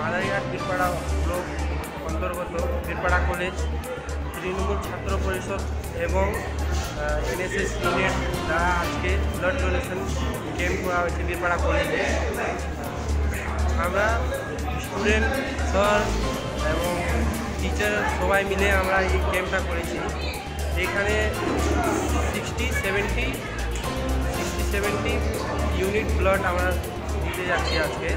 Madarihat Birpara block অন্তর্গত Birpara college Trinamool ছাত্র পরিষদ এবং এনএসএস ইউনিট দ্বারা আজকে ব্লাড ডোনেশন ক্যাম্প করা হয়েছে বীরপাড়া কলেজে আমরা স্টুডেন্ট স্যার এবং টিচার সবাই মিলে আমরা এই ক্যাম্পটা করেছি এখানে sixty seventy sixty seventy unit blood আমরা দিতে যাচ্ছি আজকে